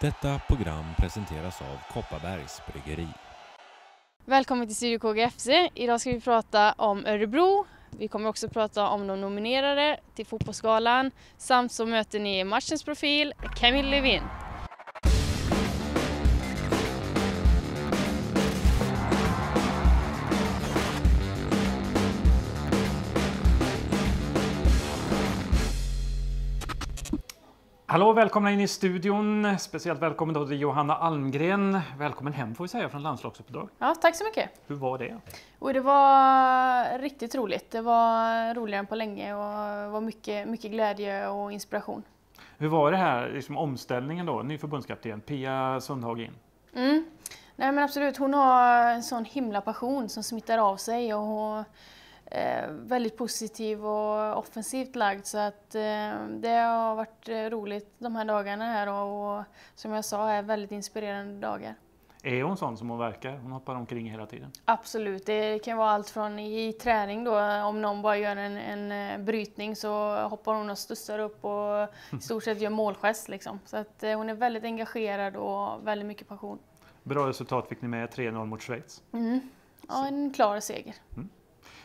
Detta program presenteras av Kopparbergs Bryggeri. Välkommen till Studio KGFC. Idag ska vi prata om Örebro. Vi kommer också prata om de nominerade till Fotbollsgalan samt så möter ni matchens profil, Camille Levin. Hallå och välkomna in i studion. Speciellt välkommen då till Johanna Almgren. Välkommen hem får vi säga från landslagsuppdrag. Ja, tack så mycket. Hur var det? Och det var riktigt roligt. Det var roligare än på länge och var mycket, mycket glädje och inspiration. Hur var det här, liksom omställningen då? Ny förbundskapten, Pia Sundhage Mm. Nej men absolut, hon har en sån himla passion som smittar av sig och väldigt positiv och offensivt lagd så att eh, det har varit eh, roligt de här dagarna här och, som jag sa är väldigt inspirerande dagar. Är hon sån som hon verkar? Hon hoppar omkring hela tiden. Absolut, det kan vara allt från i, träning då, om någon bara gör en, en eh, brytning så hoppar hon och studsar upp och i stort sett gör målgest liksom. Så att eh, hon är väldigt engagerad och väldigt mycket passion. Bra resultat fick ni med, 3-0 mot Schweiz. Mm. Ja, en klar seger.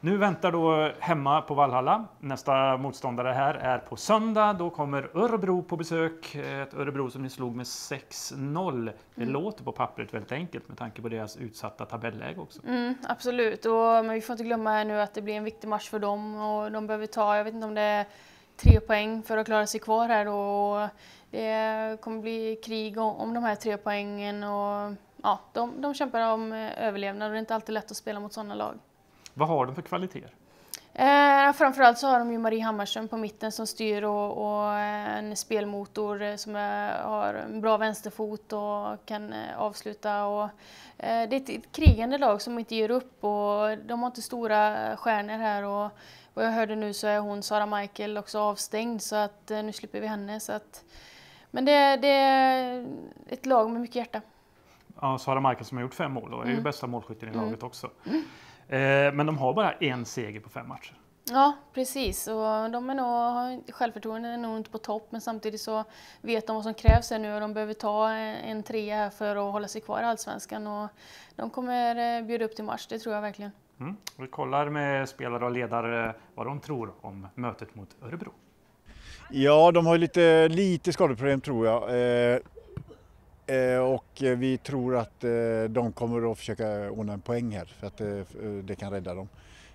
Nu väntar då hemma på Valhalla. Nästa motståndare här är på söndag. Då kommer Örebro på besök. Ett Örebro som ni slog med 6-0. Det låter på pappret väldigt enkelt med tanke på deras utsatta tabelläge också. Mm, absolut, och, men vi får inte glömma här nu att det blir en viktig match för dem och de behöver ta, jag vet inte om det är tre poäng för att klara sig kvar här och det kommer bli krig om, om de här tre poängen och ja, de, de kämpar om eh, överlevnad och det är inte alltid lätt att spela mot sådana lag. Vad har de för kvaliteter? Eh, framförallt så har de ju Marie Hammarström på mitten som styr och, och en spelmotor eh, som är, har en bra vänsterfot och kan eh, avsluta. Och, eh, det är ett, ett krigande lag som inte ger upp och de har inte stora stjärnor här. Och, vad jag hörde nu så är hon, Sara Michael, också avstängd så att eh, nu slipper vi henne. Så att, men det, det är ett lag med mycket hjärta. Ja, Sara Michael som har gjort fem mål och är ju Mm. bästa målskytten i Mm. laget också. Eh, men de har bara en seger på fem matcher. Ja, precis. Och de är nog, har- självförtroendet är nog inte på topp, men samtidigt så vet de vad som krävs här nu och de behöver ta en trea här för att hålla sig kvar i Allsvenskan. Och de kommer eh, bjuda upp till match, det tror jag verkligen. Mm. Vi kollar med spelare och ledare vad de tror om mötet mot Örebro. Ja, de har ju lite, lite skadeproblem tror jag. Eh, eh, och eh, vi tror att eh, de kommer att försöka ordna en poäng här för att eh, det kan rädda dem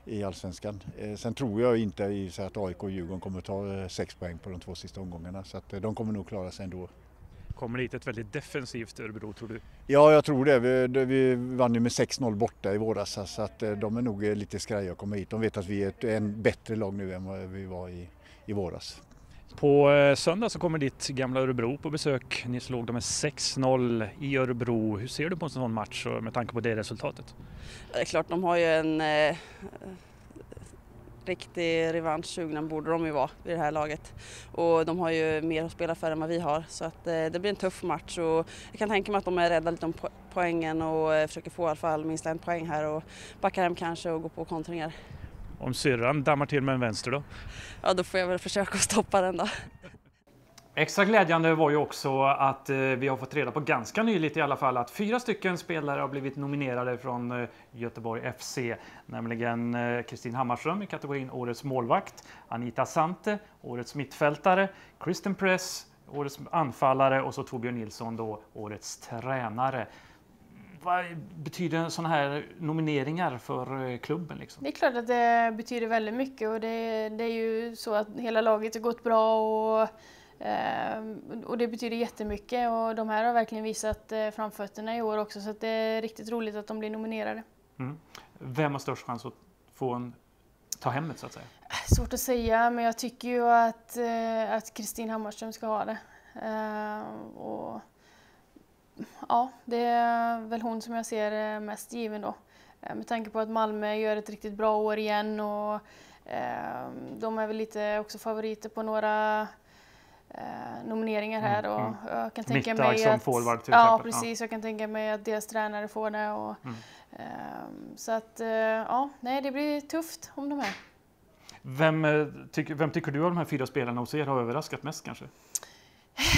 i Allsvenskan. Sen tror jag inte i så att AIK och Djurgården kommer att ta sex poäng på de två sista omgångarna så att de kommer nog klara sig ändå. Kommer dit ett väldigt defensivt Örebro tror du? Ja, jag tror det. Vi, det- vi vann ju med 6-0 borta i våras så att de är nog lite skraja att komma hit. De vet att vi är ett en bättre lag nu än vad vi var i, i våras. På eh, söndag så kommer ditt gamla Örebro på besök. Ni slog dem med 6-0 i Örebro. Hur ser du på en sån match eh, med tanke på det resultatet? Det är klart, de har ju en eh, riktig revanschsugna borde de ju vara vid det här laget. Och de har ju mer att spela för än vad vi har så att eh, det blir en tuff match och jag kan tänka mig att de är rädda lite om po- poängen och eh, försöker få i alla fall minst en poäng här och backa hem kanske och gå på kontringar. Om syrran dammar till med en vänster då? Ja, då får jag väl försöka stoppa den då. Extra glädjande var ju också att eh, vi har fått reda på ganska nyligt i alla fall att fyra stycken spelare har blivit nominerade från eh, Göteborg FC. Nämligen eh, Kristin Hammarström i kategorin Årets målvakt, Anita Sante, Årets mittfältare, Kristen Press, Årets anfallare och så Torbjörn Nilsson då Årets tränare. Vad betyder sådana här nomineringar för eh, klubben? Liksom? Det är klart att det betyder väldigt mycket och det, det är ju så att hela laget har gått bra och, eh, och det betyder jättemycket och de här har verkligen visat eh, framfötterna i år också så det är riktigt roligt att de blir nominerade. Mm. Vem har störst chans att få en, ta hem det så att säga? Svårt att säga, men jag tycker ju att att Kristin Hammarström ska ha det. Och, ja, det är väl hon som jag ser är mest given då. Eh, med tanke på att Malmö gör ett riktigt bra år igen och eh, de är väl lite också favoriter på några eh, nomineringar här. Mm, Och mm. jag kan tänka Mittag mig som att, forward till Ja, exempel. Ja. precis. Jag kan tänka mig att deras tränare får det. Och, Mm. ehm, så att, eh, ja, nej, det blir tufft om de här. Vem, eh, tycker- vem tycker du av de här fyra spelarna hos er har överraskat mest kanske?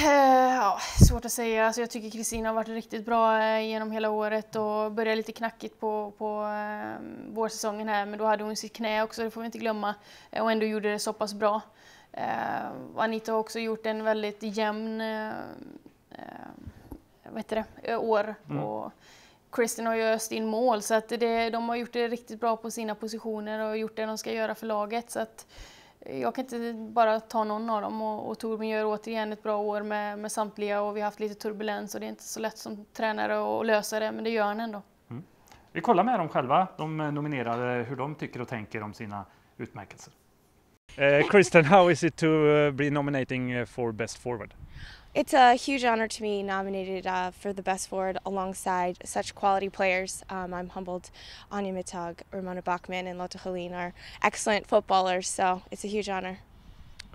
Eh, ja, svårt att säga. Alltså jag tycker Kristina har varit riktigt bra eh, genom hela året och började lite knackigt på, på eh, vårsäsongen här men då hade hon sitt knä också, det får vi inte glömma. Och ändå gjorde det så pass bra. Anita har också gjort en väldigt jämn eh, vad heter det, år. Mm. Och Kristin har ju öst in mål så att det, de har gjort det riktigt bra på sina positioner och gjort det de ska göra för laget. Så att, jag kan inte bara ta någon av dem och, och Torbjörn gör återigen ett bra år med, med samtliga och vi har haft lite turbulens och det är inte så lätt som tränare att lösa det men det gör han ändå. Mm. Vi kollar med dem själva, de nominerade, hur de tycker och tänker om sina utmärkelser. Uh, Kristen, how is it to uh, be nominating for Best Forward? It's a huge honor to be nominated uh, for the best forward alongside such quality players. Um, I'm humbled. Anya Mittag, Ramona Bachman, and Lotte Helene are excellent footballers, so it's a huge honor.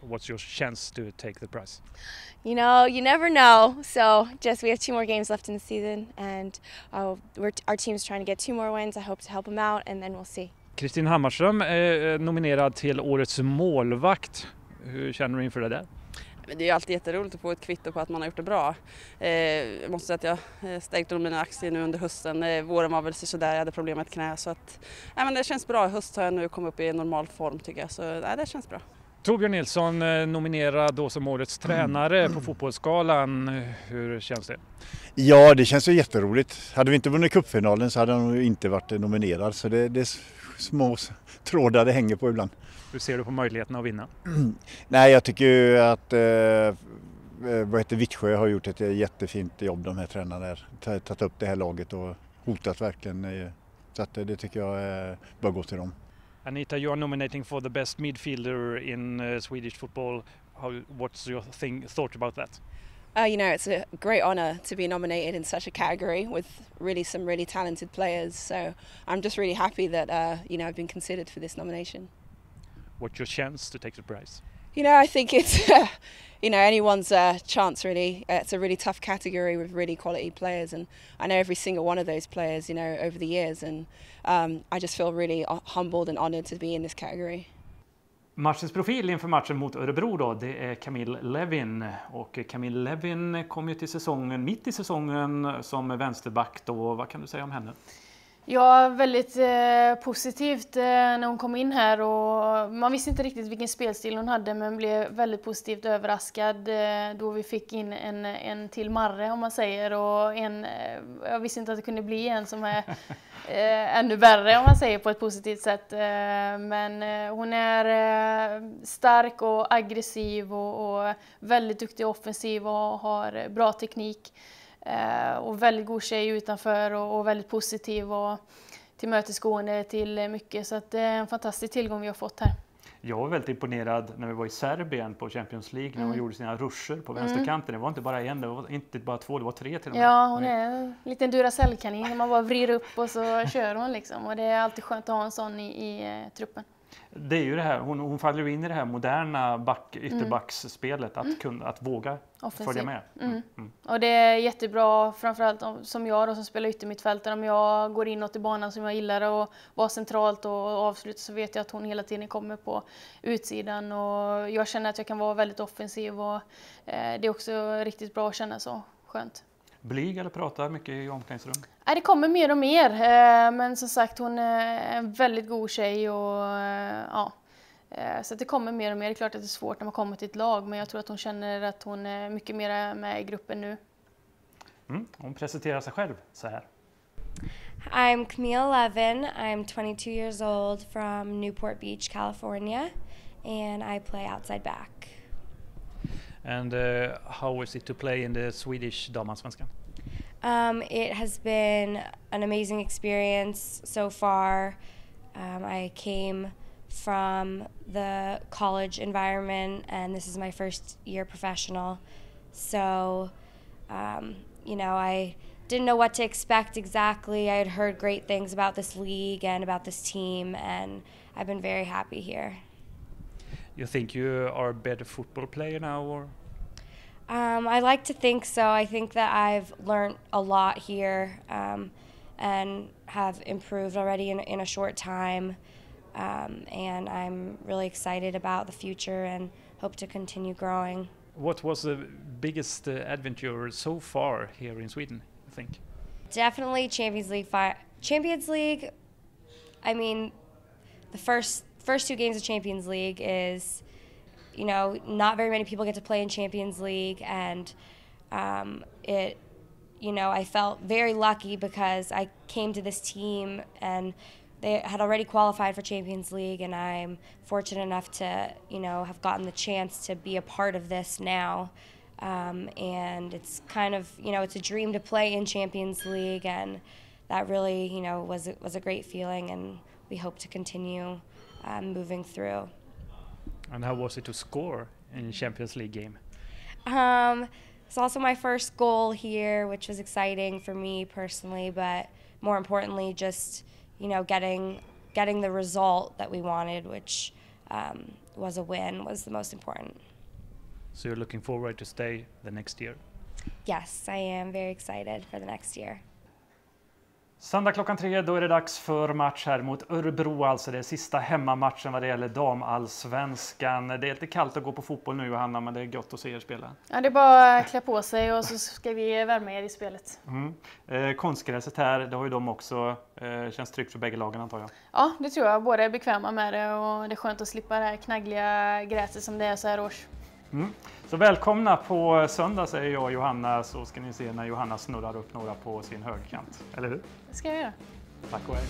What's your chance to take the prize? You know, you never know. So, just we have two more games left in the season, and uh, our team's trying to get two more wins. I hope to help them out, and then we'll see. Kristin Hammarström är nominerad till Årets målvakt. Hur känner du inför det där? Det är alltid jätteroligt att få ett kvitto på att man har gjort det bra. Eh, jag måste säga att jag eh, stärkte mina aktier nu under hösten. Eh, våren var väl sådär, jag hade problem med ett knä så att nej, men det känns bra. I höst har jag nu kommit upp i normal form tycker jag så nej, det känns bra. Torbjörn Nilsson nominerad då som årets tränare på Fotbollsskalan. Hur känns det? Ja, det känns ju jätteroligt. Hade vi inte vunnit cupfinalen så hade han inte varit nominerad så det, det är små trådar det hänger på ibland. Hur ser du på möjligheterna att vinna? Nej, jag tycker ju att eh, eh, vad heter Vittsjö har gjort ett jättefint jobb de här tränarna där. Tagit upp det här laget och hotat verkligen. Så att det tycker jag eh, bör gå till dem. Anita, you are nominating for the best midfielder in uh, Swedish football. How, what's your thing, thought about that? Uh, you know, it's a great honour to be nominated in such a category with really some really talented players. So I'm just really happy that uh, you know I've been considered for this nomination. What's your chance to take the prize? You know, I think it's you know anyone's uh, chance really. Uh, it's a really tough category with really quality players, and I know every single one of those players. You know, over the years, and um, I just feel really uh, humbled and honoured to be in this category. Matchens profil inför matchen mot Örebro då, det är Camille Levin. Och Camille Levin kom ju till säsongen, mitt i säsongen som vänsterback då. Vad kan du säga om henne? Ja, väldigt eh, positivt eh, när hon kom in här och man visste inte riktigt vilken spelstil hon hade men blev väldigt positivt överraskad eh, då vi fick in en, en till Marre om man säger och en, eh, jag visste inte att det kunde bli en som är eh, ännu värre om man säger på ett positivt sätt. Eh, men hon är stark och aggressiv och, och väldigt duktig offensiv och har bra teknik. Eh, och väldigt god tjej utanför och, och väldigt positiv och tillmötesgående till mycket. Så det är en fantastisk tillgång vi har fått här. Jag var väldigt imponerad när vi var i Serbien på Champions League när mm. hon gjorde sina ruscher på mm. vänsterkanten. Det var inte bara en, det var inte bara två, det var tre till och med. Ja, hon är en liten Duracell-kanin. Man bara vrider upp och så kör hon liksom. Och det är alltid skönt att ha en sån i, i eh, truppen. Det är ju det här, hon, hon faller in i det här moderna back, mm. ytterbacksspelet, att, mm. kunna, att våga Offensiv. följa med. Mm. Mm. mm. Och det är jättebra, framförallt om, som jag då, som spelar yttermittfältare, om jag går inåt i banan som jag gillar och vara centralt och avsluta så vet jag att hon hela tiden kommer på utsidan och jag känner att jag kan vara väldigt offensiv och eh, det är också riktigt bra att känna så, skönt. Blyg eller pratar mycket i omklädningsrum? Nej, det kommer mer och mer. Eh, men som sagt, hon är en väldigt god tjej och eh, ja. Eh, så det kommer mer och mer. Det är klart att det är svårt när man kommer till ett lag, men jag tror att hon känner att hon är mycket mer med i gruppen nu. Mm, hon presenterar sig själv så här. I'm Camille Levin. I'm 22 years old from Newport Beach, California, and I play outside back. And uh, how is it to play in the Swedish damallsvenskan? Um, it has been an amazing experience so far. Um, I came from the college environment, and this is my first year professional. So, um, you know, I didn't know what to expect exactly. I had heard great things about this league and about this team, and I've been very happy here. You think you are a better football player now, or? Um, I like to think so. I think that I've learned a lot here um, and have improved already in, in a short time. Um, and I'm really excited about the future and hope to continue growing. What was the biggest uh, adventure so far here in Sweden, I think? Definitely Champions League. Fi- Champions League. I mean, the first first two games of Champions League is, you know, not very many people get to play in Champions League, and um, it, you know, I felt very lucky because I came to this team and they had already qualified for Champions League, and I'm fortunate enough to, you know, have gotten the chance to be a part of this now. Um, and it's kind of, you know, it's a dream to play in Champions League, and that really, you know, was was a great feeling, and we hope to continue um, moving through. And how was it to score in Champions League game? Um, it's also my first goal here, which was exciting for me personally, but more importantly, just you know, getting getting the result that we wanted, which um, was a win, was the most important. So you're looking forward to stay the next year? Yes, I am very excited for the next year. Söndag klockan tre, då är det dags för match här mot Örebro alltså. Det är sista hemmamatchen vad det gäller damallsvenskan. Det är lite kallt att gå på fotboll nu Johanna, men det är gott att se er spela. Ja, det är bara att klä på sig och så ska vi värma er i spelet. Mm. Eh, konstgräset här, det har ju de också. Eh, känns tryggt för bägge lagen antar jag? Ja, det tror jag. Båda är bekväma med det och det är skönt att slippa det här knaggliga gräset som det är så här års. Mm. Så välkomna på söndag säger jag och Johanna så ska ni se när Johanna snurrar upp några på sin högkant. Eller hur? Det ska jag göra. Tack och hej.